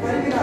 ¿Cuál